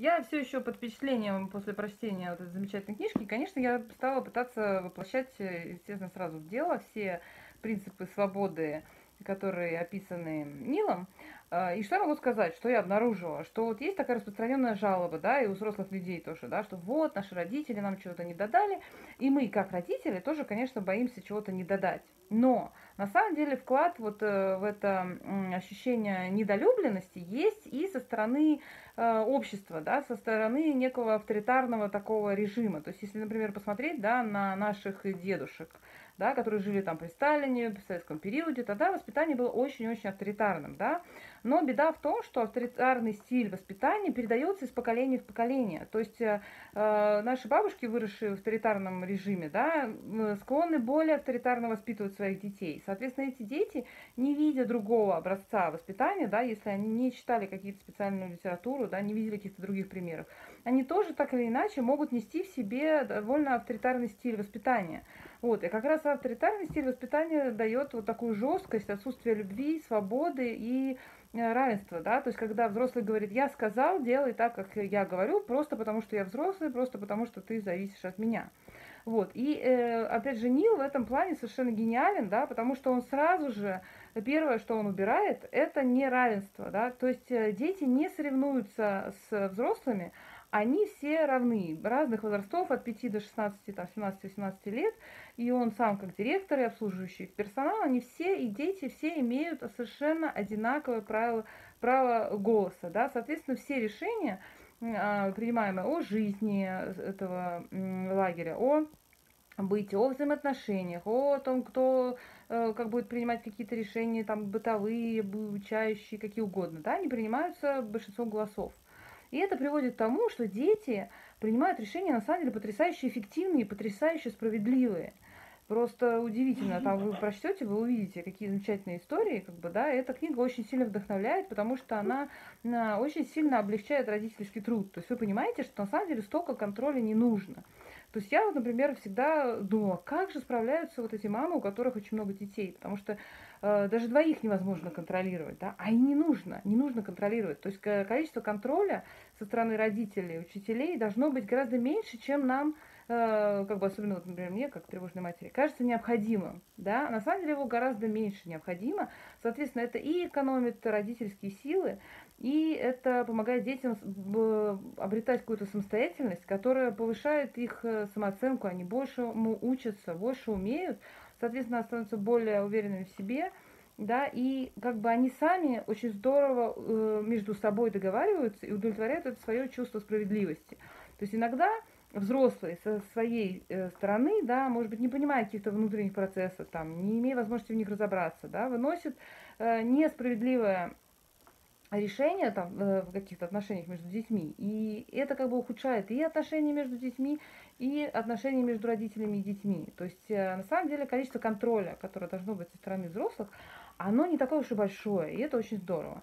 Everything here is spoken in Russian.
я все еще под впечатлением после прочтения вот этой замечательной книжки, конечно, я стала пытаться воплощать, э, естественно, сразу в дело все принципы свободы, которые описаны Нилом. А, и что я могу сказать, что я обнаружила? Что вот есть такая распространенная жалоба, да, и у взрослых людей тоже, да, что вот наши родители нам чего-то не додали, и мы, как родители, тоже, конечно, боимся чего-то не додать. Но на самом деле вклад вот э, в это ощущение недолюбленности есть и со стороны э, общества, да, со стороны некого авторитарного такого режима. То есть, если, например, посмотреть, да, на наших дедушек, да, которые жили там при Сталине, в советском периоде, тогда воспитание было очень-очень авторитарным, да, но беда в том, что авторитарный стиль воспитания передается из поколения в поколение, то есть э, э наши бабушки, выросшие в авторитарном режиме, да, склонны более авторитарно воспитывать своих детей, соответственно, эти дети, не видя другого образца воспитания, да, если они не читали какие-то специальную литературу, да, не видели каких-то других примеров, они тоже так или иначе могут нести в себе довольно авторитарный стиль воспитания, вот, и как раз авторитарный стиль воспитания дает вот такую жесткость, отсутствие любви, свободы и э, равенства, да, то есть когда взрослый говорит, я сказал, делай так, как я говорю, просто потому что я взрослый, просто потому что ты зависишь от меня. Вот, и э, опять же Нил в этом плане совершенно гениален, да, потому что он сразу же, первое, что он убирает, это неравенство, да, то есть э, дети не соревнуются с взрослыми, они все равны, разных возрастов, от 5 до 16, там, 17-18 лет, и он сам, как директор и обслуживающий персонал, они все, и дети, все имеют совершенно одинаковое право, право голоса, да, соответственно, все решения, а, принимаемые о жизни этого лагеря, о быть о взаимоотношениях, о том, кто э, как будет принимать какие-то решения, там, бытовые, обучающие, какие угодно, да, они принимаются большинством голосов. И это приводит к тому, что дети принимают решения, на самом деле, потрясающе эффективные, потрясающе справедливые. Просто удивительно, там вы прочтете, вы увидите, какие замечательные истории, как бы, да, эта книга очень сильно вдохновляет, потому что она, она очень сильно облегчает родительский труд. То есть вы понимаете, что на самом деле столько контроля не нужно. То есть я например, всегда думала, как же справляются вот эти мамы, у которых очень много детей, потому что э, даже двоих невозможно контролировать, да, а и не нужно, не нужно контролировать. То есть количество контроля со стороны родителей, учителей должно быть гораздо меньше, чем нам Э, как бы особенно, вот, например, мне, как тревожной матери, кажется необходимым, да, на самом деле его гораздо меньше необходимо, соответственно, это и экономит родительские силы, и это помогает детям обретать какую-то самостоятельность, которая повышает их э, самооценку, они больше учатся, больше умеют, соответственно, становятся более уверенными в себе, да, и как бы они сами очень здорово э, между собой договариваются и удовлетворяют это свое чувство справедливости. То есть иногда взрослый со своей э, стороны, да, может быть, не понимая каких-то внутренних процессов, там, не имея возможности в них разобраться, да, выносит э, несправедливое решение там, э, в каких-то отношениях между детьми. И это как бы ухудшает и отношения между детьми, и отношения между родителями и детьми. То есть, э, на самом деле, количество контроля, которое должно быть со стороны взрослых, оно не такое уж и большое, и это очень здорово.